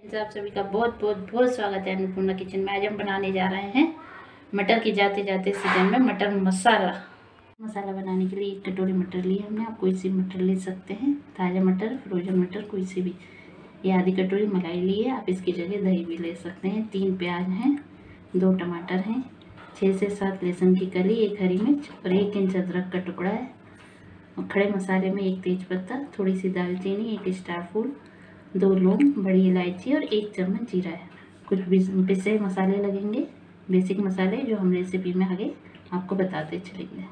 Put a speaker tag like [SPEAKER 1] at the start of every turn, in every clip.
[SPEAKER 1] आप सभी का बहुत बहुत बहुत स्वागत है अन्नपूर्णा किचन में। आज हम बनाने जा रहे हैं मटर के जाते जाते सीज़न में मटर मसाला। मसाला बनाने के लिए एक कटोरी मटर ली हमने। आप कोई सी मटर ले सकते हैं। ताज़ा मटर, फ्रोजन मटर, कोई सी भी। ये आधी कटोरी मलाई ली है। आप इसकी जगह दही भी ले सकते हैं। तीन प्याज हैं, दो टमाटर हैं, छः से सात लहसुन की कली, एक हरी मिर्च और एक इंच अदरक का टुकड़ा है। खड़े मसाले में एक तेज पत्ता, थोड़ी सी दालचीनी, एक स्टार फूल दो लौंग, बड़ी इलायची और एक चम्मच जीरा है। कुछ पिसे मसाले लगेंगे, बेसिक मसाले जो हम रेसिपी में आगे आपको बताते चलेंगे।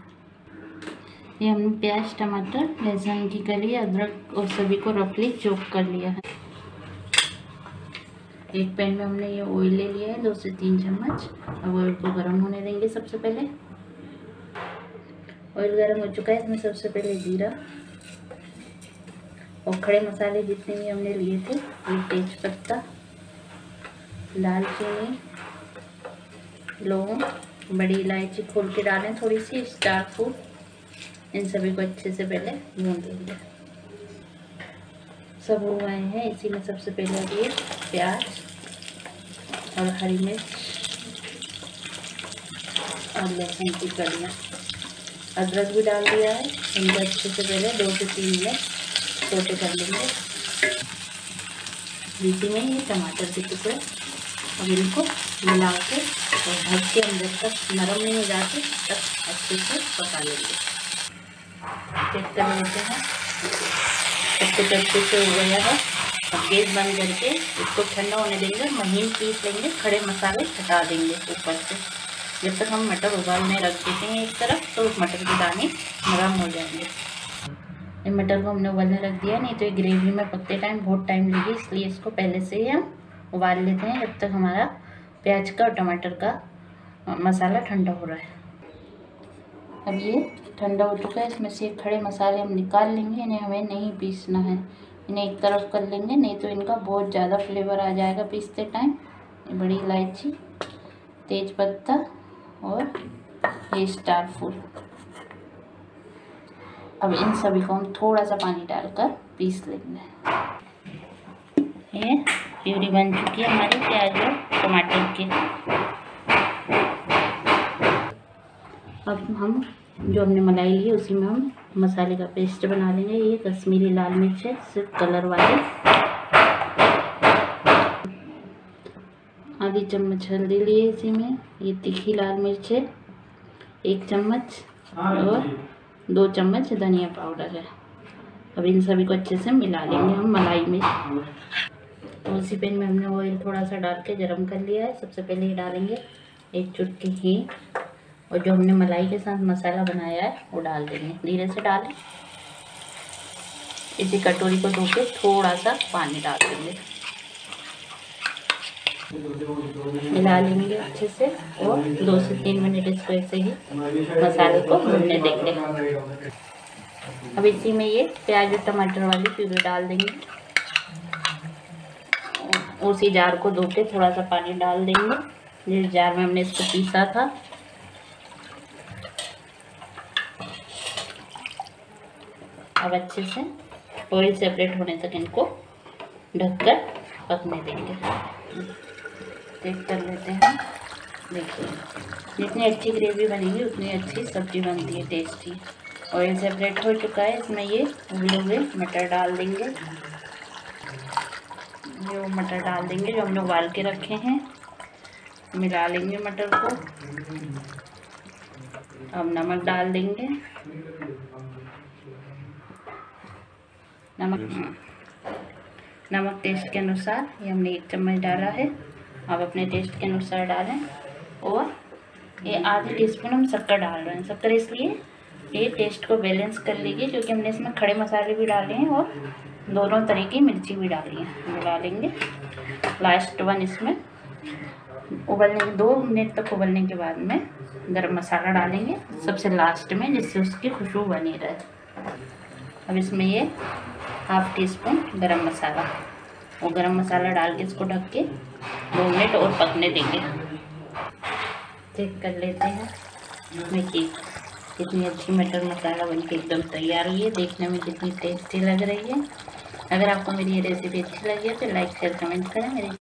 [SPEAKER 1] ये हमने प्याज, टमाटर, लहसुन की कली, अदरक और सभी को रफली चॉप कर लिया है। एक पैन में हमने ये ऑयल ले लिया है, दो से तीन चम्मच। अब ऑयल को गर्म होने देंगे सबसे पहले। ऑयल गर्म हो चुका है, इसमें सबसे पहले जीरा और खड़े मसाले जितने भी हमने लिए थे, ये तेज पत्ता दालचीनी लौंग, बड़ी इलायची खोल के डालें थोड़ी सी स्टार फ़ूड। इन सभी को अच्छे से पहले भून देंगे सब हो गए हैं, इसी में सबसे पहले ये प्याज और हरी मिर्च और लहसुन की कड़ियाँ अदरक भी डाल दिया है, इनको अच्छे से पहले दो से तीन मिनट छोटे कर लेंगे। बीच में ये टमाटर के टुकड़े अब इनको मिला के और ढक के अंदर तक नरम नहीं हो जाते तब अच्छे से पका लेंगे। चेक कर लेते हैं। सब कुछ अच्छे से हो गया है। अब गैस बंद करके इसको ठंडा होने देंगे। महीन पीस लेंगे, खड़े मसाले हटा देंगे ऊपर से। जब तक हम मटर उबालने रख देते हैं एक तरफ़ तो मटर के दाने नरम हो जाएँगे। ये मटर को हमने उबलने रख दिया, नहीं तो ये ग्रेवी में पकते टाइम बहुत टाइम लगे, इसलिए इसको पहले से ही हम उबाल लेते हैं, जब तक हमारा प्याज का और टमाटर का मसाला ठंडा हो रहा है। अब ये ठंडा हो चुका है, इसमें से खड़े मसाले हम निकाल लेंगे, इन्हें हमें नहीं पीसना है। इन्हें एक तरफ़ कर लेंगे, नहीं तो इनका बहुत ज़्यादा फ्लेवर आ जाएगा पीसते टाइम बड़ी इलायची, तेज पत्ता और ये स्टार फूल अब इन सभी को हम थोड़ा सा पानी डालकर पीस लेंगे। ये प्यूरी बन चुकी है हमारी प्याज और टमाटर की। अब हम जो हमने मलाई ली है, उसी में हम मसाले का पेस्ट बना लेंगे। ये कश्मीरी लाल मिर्च है, सिर्फ़ कलर वाले। आधी चम्मच हल्दी लिए इसी में। ये तीखी लाल मिर्च है, एक चम्मच और दो चम्मच धनिया पाउडर है। अब इन सभी को अच्छे से मिला लेंगे हम मलाई में। तो उसी पैन में हमने ऑयल थोड़ा सा डाल के गर्म कर लिया है। सबसे पहले ही डालेंगे एक चुटकी ही और जो हमने मलाई के साथ मसाला बनाया है, वो डाल देंगे। धीरे से डालें। इसी कटोरी को धो के थोड़ा सा पानी डाल देंगे। मिला लेंगे अच्छे से और दो से तीन मिनट इसको ऐसे ही मसाले को भूनने देंगे। अब इसी में ये प्याज और टमाटर वाली प्यूरी डाल देंगे। उसी जार को धो के थोड़ा सा पानी डाल देंगे। जिस जार में हमने इसको पीसा था। अब अच्छे से ऑयल सेपरेट होने तक इनको ढककर पकने देंगे। चेक कर लेते हैं। देखिए जितनी अच्छी ग्रेवी बनेगी उतनी अच्छी सब्ज़ी बनती है टेस्टी ऑयल सेपरेट हो चुका है। इसमें ये उबले हुए मटर डाल देंगे। ये वो मटर डाल देंगे जो हमने उबाल के रखे हैं। मिला लेंगे मटर को। अब नमक डाल देंगे। नमक नमक टेस्ट के अनुसार ये हमने एक चम्मच डाला है। आप अपने टेस्ट के अनुसार डालें और ये आधे टी स्पून हम शक्कर डाल रहे हैं। शक्कर इसलिए ये टेस्ट को बैलेंस कर लीजिए क्योंकि हमने इसमें खड़े मसाले भी डाले हैं और दोनों तरह की मिर्ची भी डाली है। मिला लेंगे लास्ट वन इसमें। उबलने दो मिनट तक उबलने के बाद में गरम मसाला डालेंगे, सबसे लास्ट में, जिससे उसकी खुशबू बनी रहे। अब इसमें ये हाफ़ टी स्पून गरम मसाला। और गरम मसाला डाल के इसको ढक के दो मिनट और पकने देंगे चेक कर लेते हैं। देखिए कितनी अच्छी मटर मसाला बनके एकदम तैयार हुई है। देखने में कितनी टेस्टी लग रही है। अगर आपको मेरी ये रेसिपी अच्छी लगी है तो लाइक शेयर कमेंट करें। मेरी